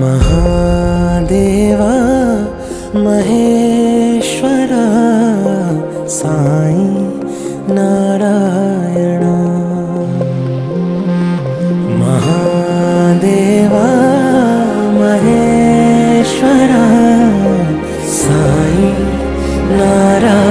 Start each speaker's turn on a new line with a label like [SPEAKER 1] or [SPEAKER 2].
[SPEAKER 1] Mahadeva Maheshwara Sai Narayana. Mahadeva Maheshwara Sai Narayana.